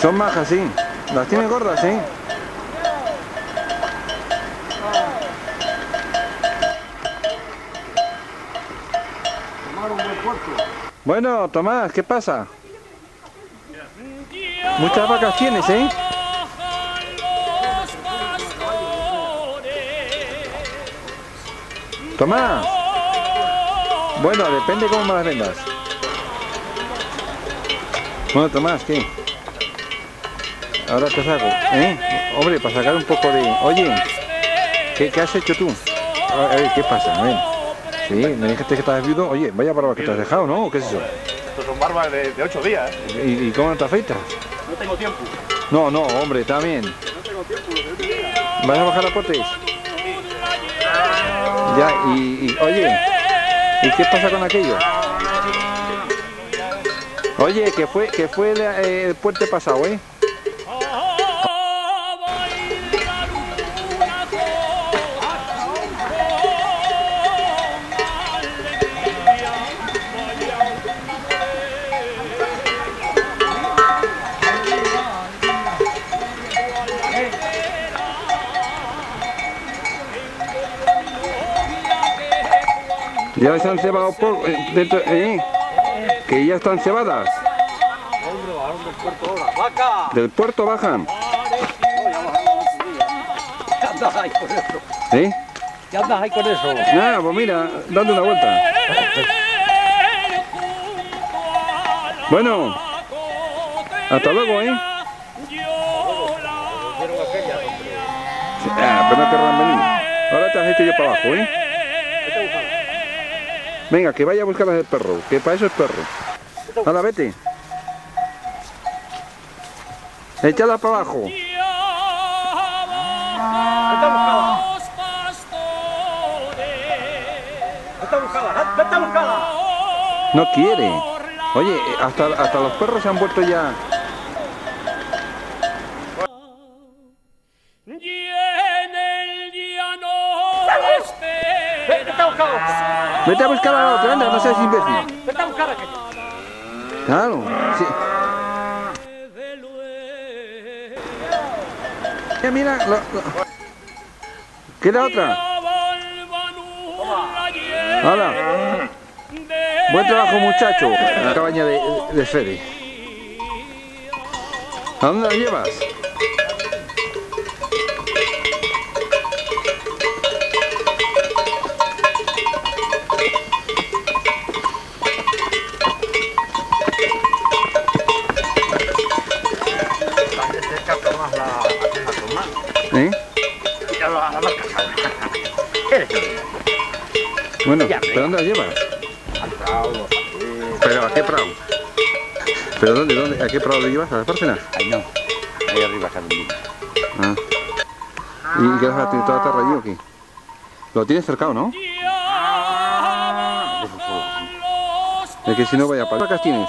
Son majas, sí. Las tiene gordas, sí. Bueno, Tomás, ¿qué pasa? Muchas vacas tienes, ¿eh? Tomás. Bueno, depende cómo me las vendas. Bueno, Tomás, ¿qué? Ahora te saco, ¿eh? Hombre, para sacar un poco de... Oye, ¿qué, qué has hecho tú? A ver, ¿qué pasa? A ver. Sí, me dijiste que estabas viudo. Oye, vaya barba que te has dejado, ¿no? ¿O ¿Qué es eso? Estos son barbas de, de 8 días. ¿Y, y cómo no te afeitas? No tengo tiempo. No, no, hombre, bien. No tengo tiempo. Diga. ¿Vas a bajar a potes? Ya, y, y- oye, ¿y qué pasa con aquello? Oye, que fue, que fue el, eh, el puente pasado, ¿eh? Ya se han cebado por, eh, dentro, ¿eh? Que ya están cebadas. Del puerto bajan. ¿eh? Ya andas ahí con eso. Nada, pues mira, dando una vuelta. Bueno, hasta luego, ¿eh? Ah, pero no querrán venir. Ahora te has hecho yo para abajo, ¿eh? Venga, que vaya a buscar al perro, que para eso es perro. Hala, vete. Échala para abajo. Vete a buscarla. Vete a buscarla. Vete a buscarla. No quiere. Oye, hasta, hasta los perros se han vuelto ya... Vete a buscarla. Vete a buscar a la otra, anda, no seas imbécil. Vete a buscar aquello. Claro, sí. Mira, mira, lo- lo- queda otra. Hola. Buen trabajo, muchacho. La cabaña de, de Fede. ¿A dónde la llevas? ¿Eh? Bueno, Ya, ¿pero dónde la llevas? Al prado, ¿Pero a qué prado? ¿Pero dónde, dónde? ¿A qué prado lo llevas? ¿A las Bárcenas? Ahí no. Ahí arriba está el Ah. ¿Y qué vas a tener toda la tarde allí o qué? Lo tienes cercado, ¿no? Es que si no vaya para... ¿Cuántas tienes?